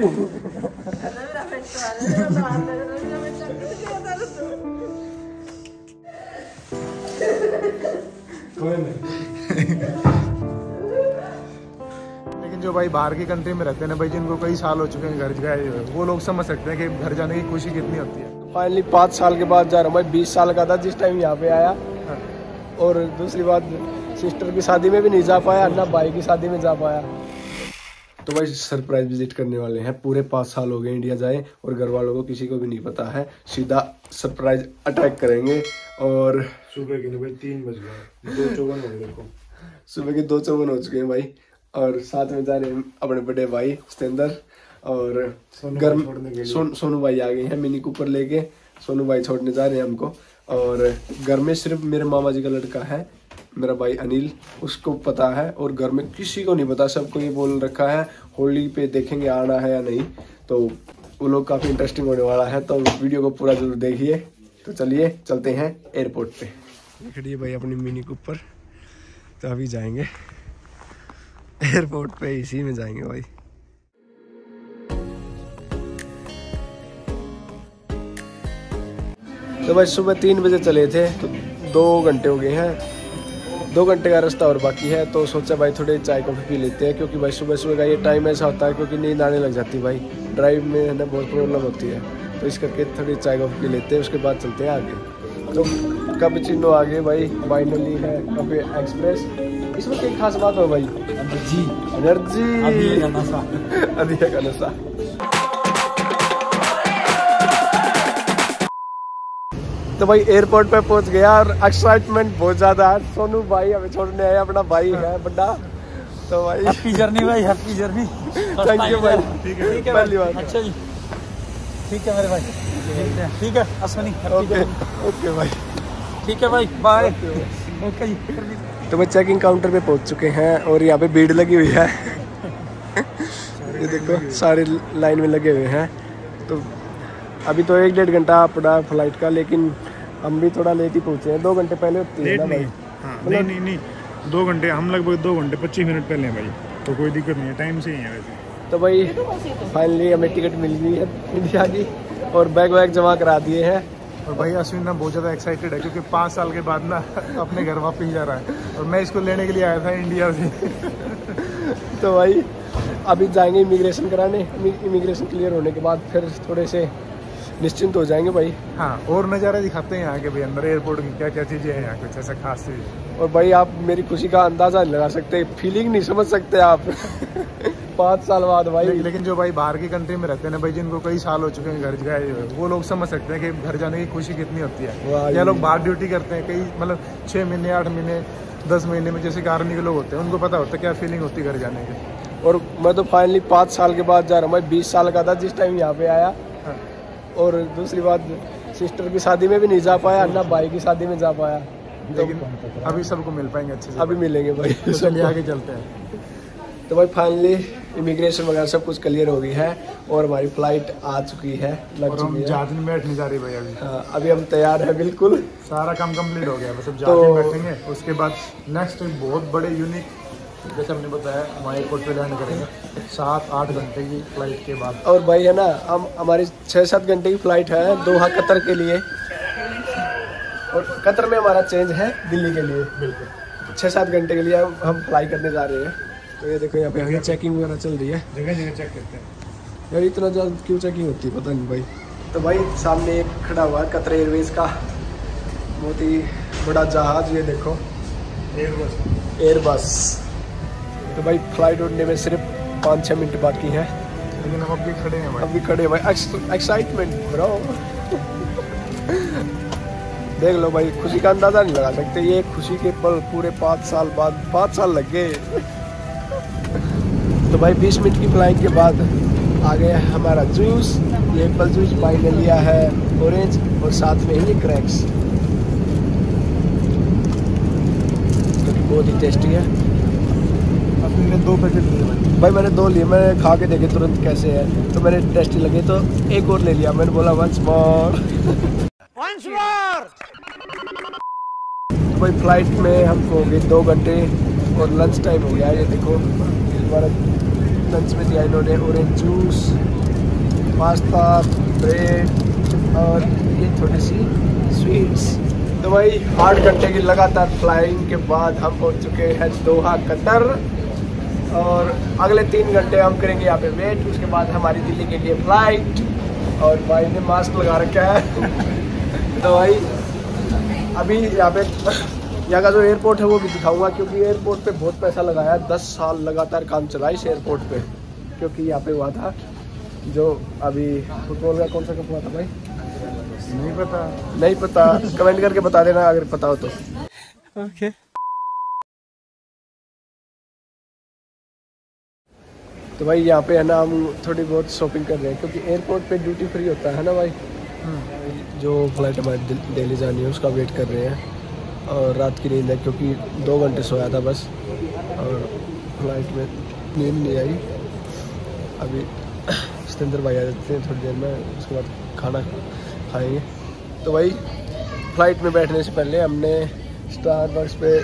लेकिन जो भाई बाहर की कंट्री में रहते हैं ना भाई जिनको कई साल हो चुके हैं घर गए हुए वो लोग समझ सकते हैं कि घर जाने की खुशी कितनी होती है। फाइनली पाँच साल के बाद जा रहा हूँ भाई बीस साल का था जिस टाइम यहाँ पे आया। और दूसरी बात सिस्टर की शादी में भी नहीं जा पाया ना भाई की शादी में जा पाया। तो भाई सरप्राइज़ विज़िट करने वाले हैं। पूरे पाँच साल हो गए इंडिया जाए और घर वालों को किसी को भी नहीं पता है। सीधा सरप्राइज़ अटैक करेंगे और सुबह के भाई तीन बज गए दो चौवन हो गए सुबह के दो चौवन हो चुके हैं भाई और साथ में जा रहे हैं अपने बड़े भाई सतेंद्र और सोनू घर सोनू भाई आ गए हैं मिनी कूपर लेके। सोनू भाई छोड़ने जा रहे हैं हमको और घर में सिर्फ़ मेरे मामा जी का लड़का है। मेरा भाई अनिल उसको पता है और घर में किसी को नहीं पता सबको ये बोल रखा है होली पे देखेंगे आना है या नहीं। तो वो लोग काफ़ी इंटरेस्टिंग होने वाला है तो वीडियो को पूरा ज़रूर देखिए। तो चलिए चलते हैं एयरपोर्ट पे। खड़िए भाई अपनी मिनी कूपर तो अभी जाएँगे। एयरपोर्ट पे इसी में जाएँगे भाई। तो भाई सुबह तीन बजे चले थे तो दो घंटे हो गए हैं। दो घंटे का रास्ता और बाकी है तो सोचा भाई थोड़े चाय कॉफ़ी पी लेते हैं क्योंकि भाई सुबह सुबह का ये टाइम ऐसा होता है क्योंकि नींद आने लग जाती है भाई। ड्राइव में है ना बहुत प्रॉब्लम होती है। तो इस करके थोड़ी चाय कॉफ़ी पी लेते हैं उसके बाद चलते हैं आगे। तो कब चिन्हो आगे भाई फाइनली है कभी एक्सप्रेस इसमें कोई खास बात हो भाई? जी। एनर्जी अधिक का नशा। तो भाई एयरपोर्ट पे पहुँच गया और एक्साइटमेंट बहुत ज़्यादा है। सोनू भाई हमें छोड़ने आया अपना भाई है बड़ा तो भाई हैप्पी जर्नी भाई हैप्पी जर्नी थैंक यू भाई। ठीक है ठीक है पहली बार। अच्छा जी। ठीक है मेरे भाई। ठीक है। अश्वनी ओके ओके भाई। ठीक है भाई बाय ओके जी तो भाई चेकिंग काउंटर पे पहुँच चुके हैं और यहाँ पे भीड़ लगी हुई है। ये देखो सारे लाइन में लगे हुए हैं। तो अभी तो एक डेढ़ घंटा पड़ा फ़्लाइट का लेकिन हम भी थोड़ा लेट ही पहुँचे हैं। दो घंटे पहले होती है लेट ना नहीं भाई। हाँ नहीं नहीं नहीं। दो घंटे हम लगभग दो घंटे पच्चीस मिनट पहले हैं भाई। तो कोई दिक्कत नहीं है टाइम से ही है वैसे। तो भाई फाइनली हमें टिकट मिल गई है इंडिया की और बैग वैग जमा करा दिए हैं। और भाई अश्विन ना बहुत ज़्यादा एक्साइटेड है क्योंकि पाँच साल के बाद ना अपने घर वापस जा रहा है। और मैं इसको लेने के लिए आया था इंडिया से। तो भाई अभी जाएँगे इमिग्रेशन कराने। इमिग्रेशन क्लियर होने के बाद फिर थोड़े से निश्चिंत हो जाएँगे भाई। हाँ और नज़ारा दिखाते हैं यहाँ के भाई अंदर एयरपोर्ट की क्या क्या चीज़ें हैं यहाँ कुछ ऐसा खास चीज़। और भाई आप मेरी खुशी का अंदाज़ा नहीं लगा सकते फीलिंग नहीं समझ सकते आप। पाँच साल बाद भाई। ले- लेकिन जो भाई बाहर की कंट्री में रहते हैं ना भाई जिनको कई साल हो चुके हैं घर गए वो लोग समझ सकते हैं कि घर जाने की खुशी कितनी होती है। या लोग बाहर ड्यूटी करते हैं कई मतलब छः महीने आठ महीने दस महीने में जैसे आर्मी के लोग होते हैं उनको पता होता है क्या फीलिंग होती है घर जाने की। और मैं तो फाइनली पाँच साल के बाद जा रहा हूँ भाई बीस साल का था जिस टाइम यहाँ पे आया। और दूसरी बात सिस्टर की शादी में भी नहीं जा पाया ना भाई की शादी में जा पाया। लेकिन अभी सबको मिल पाएँगे अच्छे से। अभी मिलेंगे भाई। तो चलिए आगे चलते हैं। तो भाई फाइनली इमिग्रेशन वगैरह सब कुछ क्लियर हो गई है और हमारी फ़्लाइट आ चुकी है लग और हम है। जहाज़ में जा रही भाई अभी। हाँ, अभी हम तैयार हैं बिल्कुल। सारा काम कंप्लीट हो गया बस अब जहाज़ तो- में बैठेंगे उसके बाद नेक्स्ट बहुत बड़े यूनिक जैसे हमने बताया हम एयरपोर्ट पे लैंड करेंगे। सात आठ घंटे की फ़्लाइट के बाद। और भाई है ना हम हमारी छः सात घंटे की फ़्लाइट है दोहा कतर के लिए। और कतर में हमारा चेंज है दिल्ली के लिए। बिल्कुल। छः सात घंटे के लिए हम हम फ्लाई करने जा रहे हैं। तो ये देखो यहाँ पे आगे चेकिंग वगैरह चल रही है। जगह जगह चेक करते हैं। यार इतना ज़्यादा क्यों चेकिंग होती है पता नहीं भाई। तो भाई सामने एक खड़ा हुआ है कतर एयरवेज का। बहुत ही बड़ा जहाज़ ये देखो। एयरबस एयरबस तो भाई फ़्लाइट उड़ने में सिर्फ़ पाँच छः मिनट बाकी हैं। लेकिन हम अब भी खड़े हैं भाई। अभी खड़े हैं भाई। एक्साइटमेंट ब्रो देख लो भाई खुशी का अंदाज़ा नहीं लगा सकते। ये खुशी के पल पूरे पाँच साल बाद पाँच साल लग गए। तो भाई बीस मिनट की फ़्लाइट के बाद आ गया हमारा जूस ये एप्पल जूस भाई ने लिया है ऑरेंज और साथ में ही ये क्रैक्स कि बहुत ही टेस्टी है। दो पैकेट लिए भाई मैंने दो लिए मैंने खा के देखे तुरंत कैसे है। तो मैंने टेस्टी लगे तो एक और ले लिया। मैंने बोला वंस मोर तो भाई फ़्लाइट में हमको हो गए दो घंटे और लंच टाइम हो गया। ये देखो हमारा लंच में दिया इन्होंने ऑरेंज जूस पास्ता ब्रेड और ये थोड़ी सी स्वीट्स तो भाई आठ घंटे की लगातार फ्लाइंग के बाद हम पहुँच चुके हैं दोहा कतर। और अगले तीन घंटे हम करेंगे यहाँ पे वेट उसके बाद हमारी दिल्ली के लिए फ़्लाइट और भाई ने मास्क लगा रखा है। तो भाई अभी यहाँ पे यहाँ का जो एयरपोर्ट है वो भी दिखाऊँगा क्योंकि एयरपोर्ट पे बहुत पैसा लगाया दस साल लगातार काम चला इस एयरपोर्ट पे क्योंकि यहाँ पे हुआ था जो अभी फुटबॉल का कौन सा कप हुआ था भाई? नहीं पता। नहीं पता। कमेंट करके बता देना अगर पता हो तो। ओके तो भाई यहाँ पे है ना हम थोड़ी बहुत शॉपिंग कर रहे हैं क्योंकि एयरपोर्ट पे ड्यूटी फ्री होता है ना भाई। जो फ़्लाइट हमारी दिल- दिल्ली जानी है उसका वेट कर रहे हैं। और रात की नींद है क्योंकि दो घंटे सोया था बस। और फ़्लाइट में नींद नहीं आई। अभी सतेंद्र भाई आ जाते हैं थोड़ी देर में उसके बाद खाना खाएँगे। तो भाई फ़्लाइट में बैठने से पहले हमने स्टार स्टारबक्स पे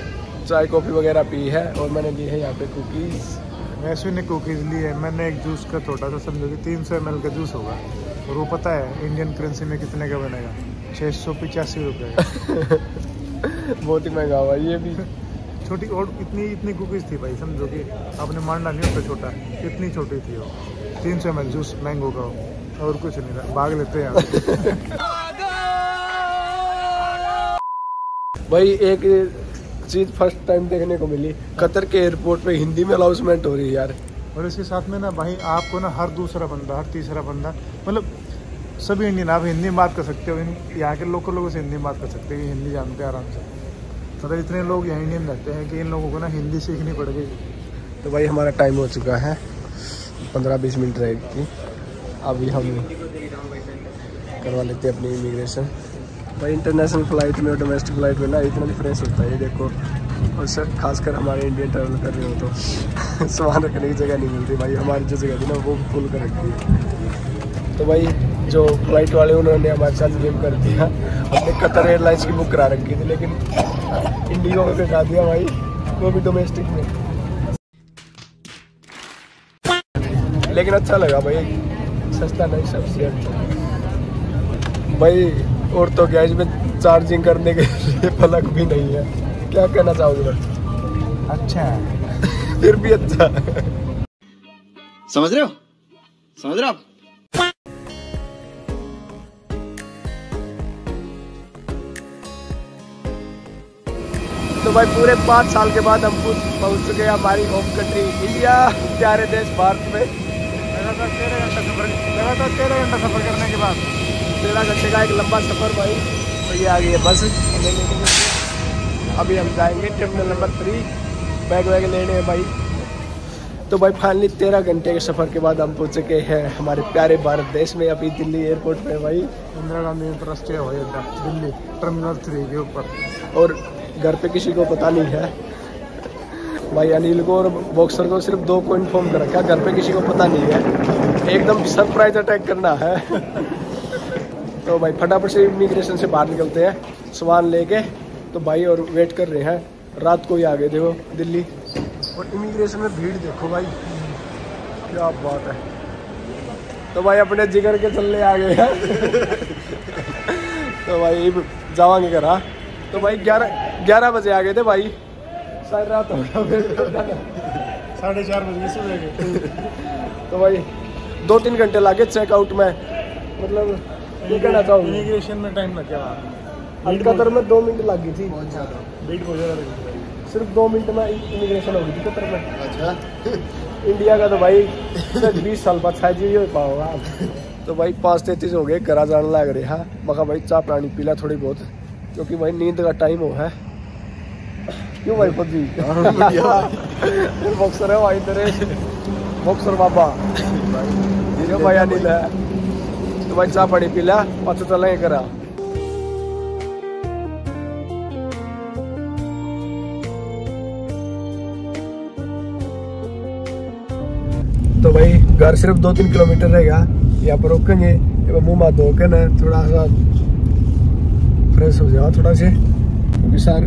चाय कॉफ़ी वगैरह पी है और मैंने ली है यहाँ पे कुकीज़ वैसे ने कुकीज़ ली है। मैंने एक जूस का छोटा सा समझो कि तीन सौ एम का जूस होगा। और वो पता है इंडियन करेंसी में कितने का बनेगा? छः सौ पिचासी रुपये बहुत ही महँगा हुआ ये भी। छोटी और इतनी इतनी कुकीज़ थी भाई समझो कि आपने मानना नहीं होता छोटा। इतनी छोटी थी वो। तीन सौ एम जूस मैंगो का हो, और कुछ नहीं था। भाग लेते हैं भाई एक चीज़ फ़र्स्ट टाइम देखने को मिली। कतर के एयरपोर्ट पे हिंदी में अनाउंसमेंट हो रही है यार। और इसके साथ में ना भाई आपको ना हर दूसरा बंदा हर तीसरा बंदा मतलब सभी इंडियन आप हिंदी में बात कर सकते हो। यहाँ के लोकल लोगों से हिंदी में बात कर सकते हो हिंदी जानते हैं आराम से। मतलब इतने लोग यहाँ इंडियन रहते हैं कि इन लोगों को ना हिंदी सीखनी पड़ गई। तो भाई हमारा टाइम हो चुका है। पंद्रह बीस मिनट रहेगी। अभी हम करवा लेते हैं अपनी इमिग्रेशन भाई इंटरनेशनल फ़्लाइट में और डोमेस्टिक फ़्लाइट में ना इतना डिफरेंस होता है। ये देखो, और सर, खासकर हमारे इंडियन ट्रैवल कर रहे हो तो सामान रखने की जगह नहीं मिलती भाई। हमारी जो जगह थी ना, वो फुल कर रखी है। तो भाई, जो फ़्लाइट वाले, उन्होंने हमारे साथ गेम कर दिया। हमने कतर एयरलाइंस की बुक करा रखी थी, लेकिन इंडिगो में बैठा दिया भाई, वो भी डोमेस्टिक में। लेकिन अच्छा लगा भाई, सस्ता नहीं, सबसे अच्छा। भाई और तो क्या इसमें चार्जिंग करने के लिए पलक भी नहीं है। क्या कहना चाहोगे? अच्छा है। फिर भी अच्छा समझ रहे हो? समझ रहे हो तो भाई पूरे पाँच साल के बाद हम खुद पहुँच चुके हैं हमारी होम कंट्री इंडिया प्यारे देश भारत में। लगातार तेरह घंटा सफ़र लगातार तेरह घंटा सफ़र करने के बाद। तेरह घंटे का एक लंबा सफ़र भाई। तो ये आ गई है बस। लेने के लिए। अभी हम जाएँगे टर्मिनल नंबर थ्री बैग वैग लेने हैं भाई। तो भाई फाइनली तेरह घंटे के सफ़र के बाद हम पहुँच चुके हैं हमारे प्यारे भारत देश में। अभी दिल्ली एयरपोर्ट पे भाई। इंदिरा गांधी हवाई अड्डा दिल्ली टर्मिनल थ्री के ऊपर। और घर पे किसी को पता नहीं है। भाई अनिल को और बॉक्सर को सिर्फ़ दो को इन्फॉर्म कर। रखा घर पे किसी को पता नहीं है? एकदम सरप्राइज़ अटैक करना है। तो भाई फटाफट से इमिग्रेशन से बाहर निकलते हैं। सामान लेके तो भाई और वेट कर रहे हैं। रात को ही आ गए देखो दिल्ली। और इमिग्रेशन में भीड़ देखो भाई। क्या बात है। तो भाई अपने जिगर के चलने आ गए हैं। तो भाई जावांगे घर हाँ। तो भाई ग्यारह ग्यारह बजे आ गए थे भाई। सारी रात हो साढ़े चार बजे से गए तो भाई दो तीन घंटे लागे चेकआउट में। मतलब ये कहना चाहूँगी। इमिग्रेशन में टाइम लग गया। कतर में दो मिनट लग गई थी। बहुत ज़्यादा। लगी सिर्फ़ दो मिनट में इमिग्रेशन हो गई थी कतर में। अच्छा। इंडिया का तो भाई बीस साल बाद शायद ये हो पाओगा तो भाई पाँच तैतीस हो गए घर जाने लग रहे हैं। मगर भाई चाय पानी पीला थोड़ी बहुत क्योंकि भाई नींद का टाइम हो है। क्यों भाई पति बॉक्सर है भाई तेरे। बॉक्सर बाबा। भाई अनिल है? भाई चाय पानी चलेंगे करा. तो भाई घर सिर्फ़ दो तीन किलोमीटर रहेगा यहाँ पर रोकेंगे. मुँह माथ धो के ना, थोड़ा सा फ्रेश हो जाओ थोड़ा से क्योंकि सर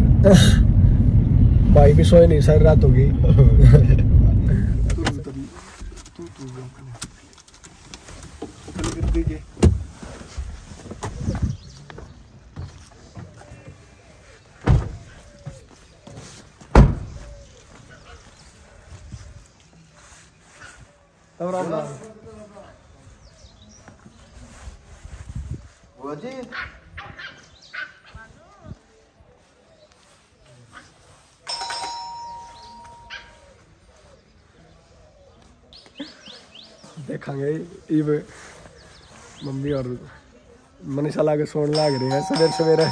भाई भी सोए नहीं, सर रात होगी बुद्धि के अब राम राम वो जी देखांगे इब मम्मी और मनीषा लागे सोने लाग रही है। सवेरे सवेरे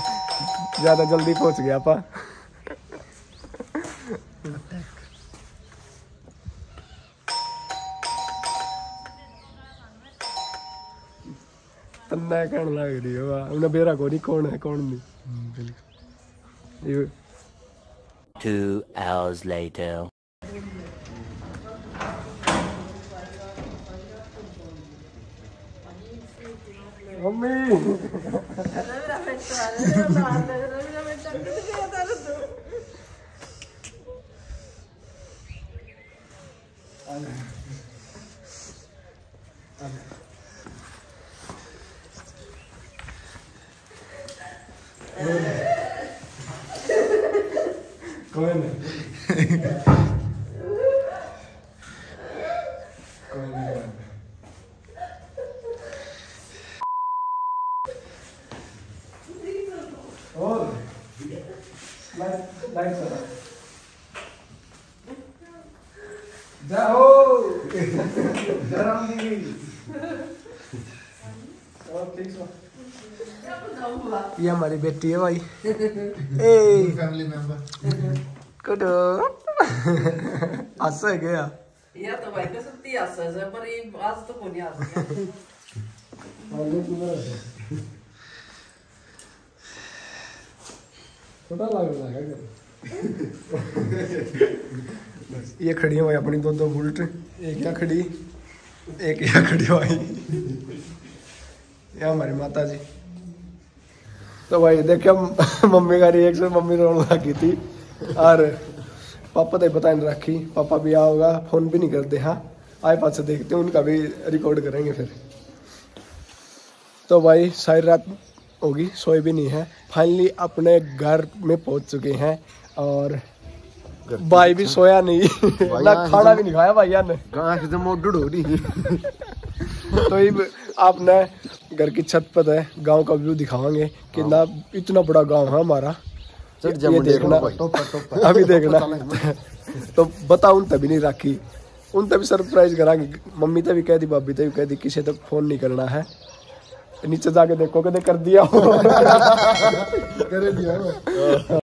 ज़्यादा जल्दी पहुँच गया पा तन्ना कहने लग रही है वाह उन्हें बेरा को नहीं कौन है कौन नहीं ये Two hours later. Mummy light light जाओ जराम दी और ठीक सो ये हमारी बेटी है भाई। ए। फैमिली मेंबर कुडो हंस है क्या? या तो भाई ती असायचं पण ही आज तर कोणी असं छोटा लग रहा है ये खड़ी है भाई अपनी दो दो बुलेट। एक यहाँ खड़ी? एक यहाँ खड़ी भाई? ये हमारी माता जी तो भाई, देखिए मम्मी का रिएक्शन मम्मी रोने लगी थी। और पापा तो पता नहीं रखी। पापा भी आओगा फ़ोन भी नहीं करते हाँ? आए पास से देखते हैं, उनका भी रिकॉर्ड करेंगे फिर। तो भाई, सारी रात होगी सोए भी नहीं है। फाइनली अपने घर में पहुँच चुके हैं और भाई भी सोया नहीं। ना खाना भी नहीं खाया भाई ने। तो मोड़ हो रही तो ये आपने घर की छत पर है गाँव का व्यू दिखावांगे कि ना इतना बड़ा गाँव है हमारा। ये देखना। अभी देखना। तो बताऊँ तभी नहीं राखी। उन तभी सरप्राइज़ करांगे मम्मी तभी कह दी भाभी तभी कह दी किसी तक फ़ोन नहीं करना है। नीचे जाके देखो कदे कर दिया हो करे दिया